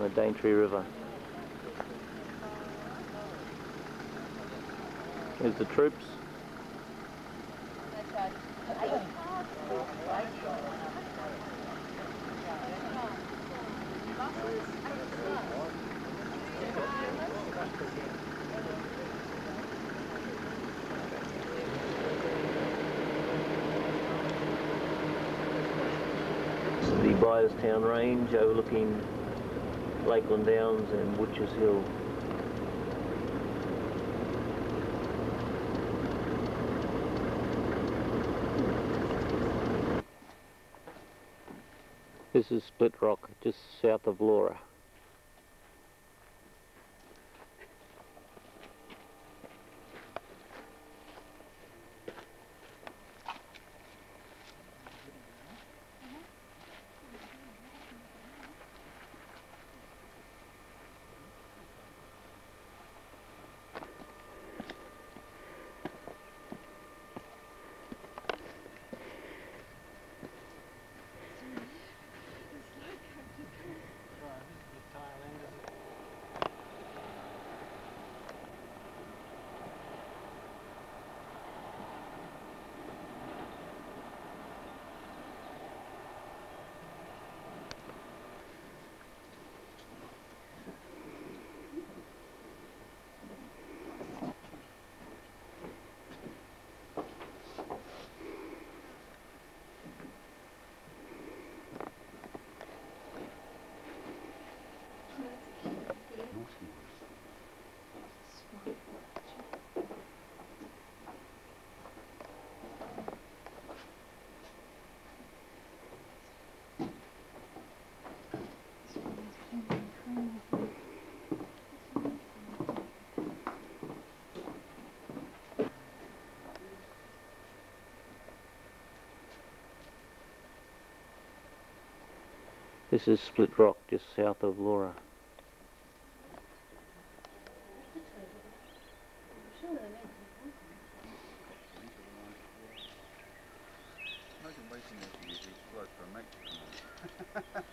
on the Daintree River. Here's the troops. This is the Byerstown Range overlooking Lakeland Downs and Butchers Hill. This is Split Rock, just south of Laura. This is Split Rock, just south of Laura.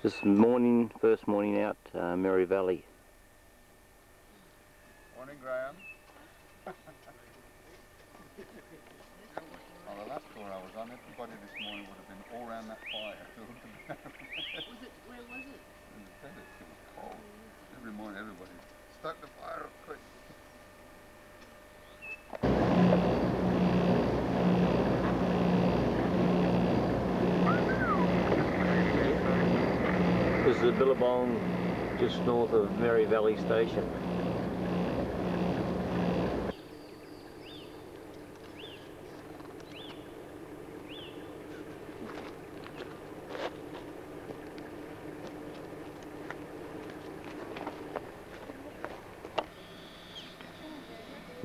This morning, first morning out, uh, Mary Valley. Morning, Graham. oh, the last tour I was on, everybody this morning would have been all around that fire. Was it, where was it? In the tennis, it was cold. Every morning, everybody stuck the fire up quick. This is the Billabong, just north of Mary Valley Station.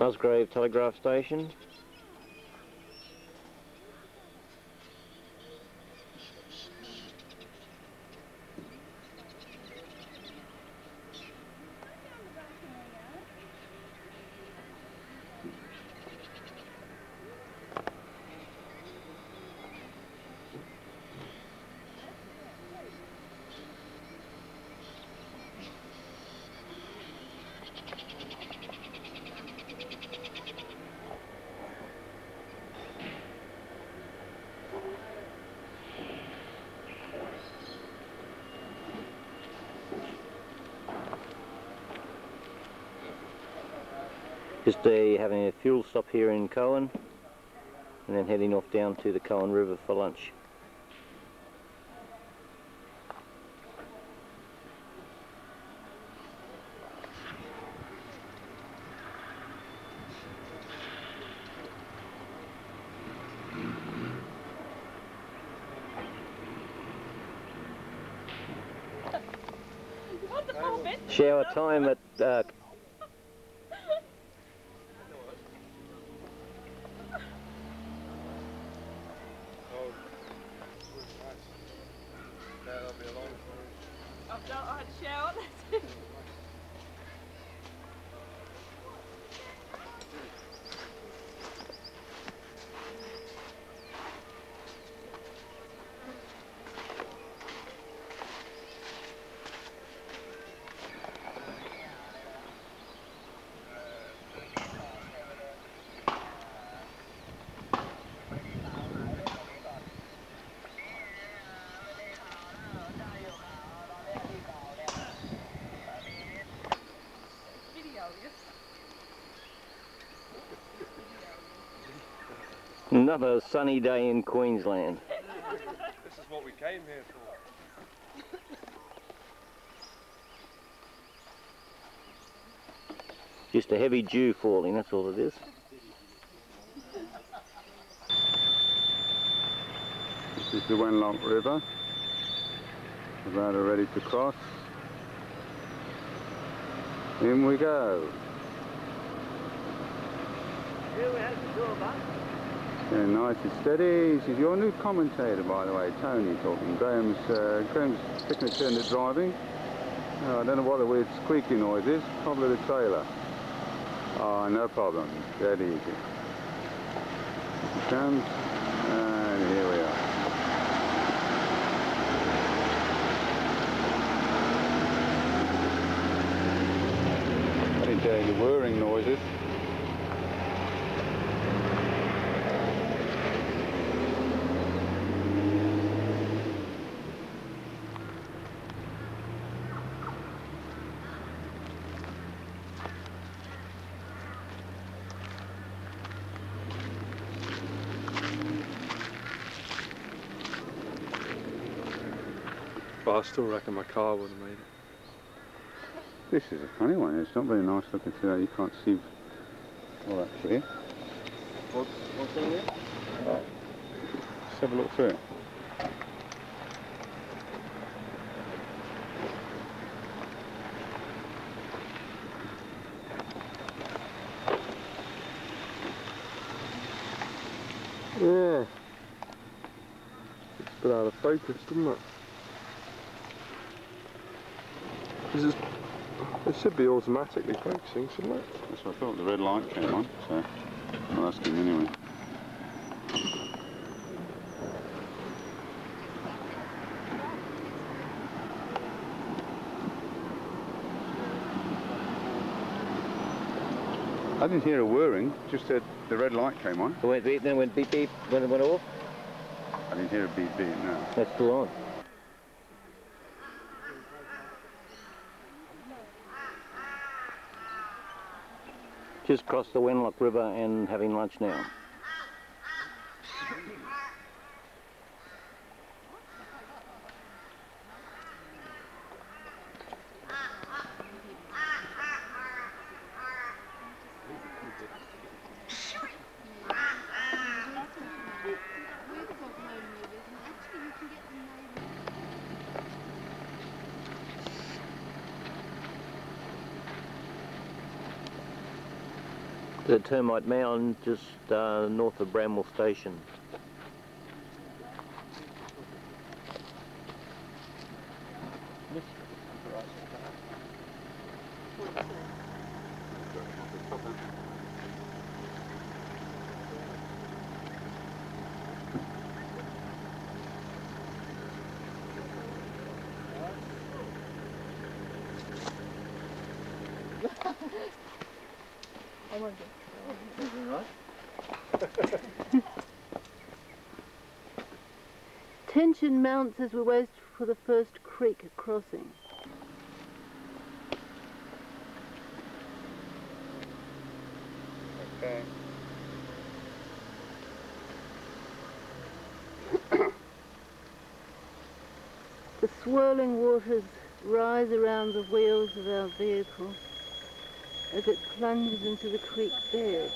Musgrave Telegraph Station. Just uh, having a fuel stop here in Coen and then heading off down to the Coen River for lunch. What the fuck, Ben? Shower time at uh, That'll be a long I've done, I had a shower, that's it. Another sunny day in Queensland. This is what we came here for. Just a heavy dew falling, that's all it is. This is the Wenlock River. About ready to cross. In we go. Here we have the Yeah, nice and steady. This is your new commentator, by the way, Tony talking. Graham's, uh, Graham's taking a turn at driving. Oh, I don't know what the weird squeaky noise is. Probably the trailer. Oh, no problem. Dead easy. Comes. And here we are. Hear any whirring noises. But I still reckon my car would have made it. This is a funny one. It's not very nice looking through there. You can't see all that clear. What's, what's in there? Let's have a look through it. Yeah. It's a bit out of focus, doesn't it? This is, it should be automatically focusing, shouldn't it? That's what I thought. The red light came on, so I'll ask him anyway. I didn't hear a whirring, just that the red light came on. It went beep, then it went beep beep when it went off. I didn't hear a beep beep, no. That's still on. Just crossed the Wenlock River and having lunch now. The Termite Mound just uh, north of Bramwell Station. Tension mounts as we wait for the first creek crossing. Okay. The swirling waters rise around the wheels of our vehicle as it plunges into the creek bed.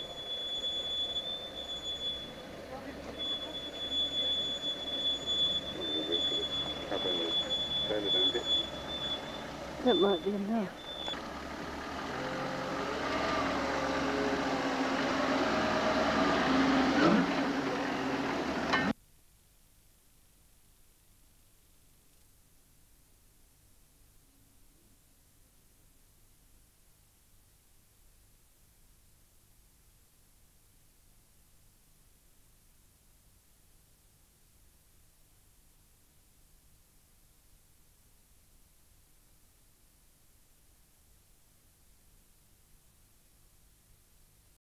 That might be enough.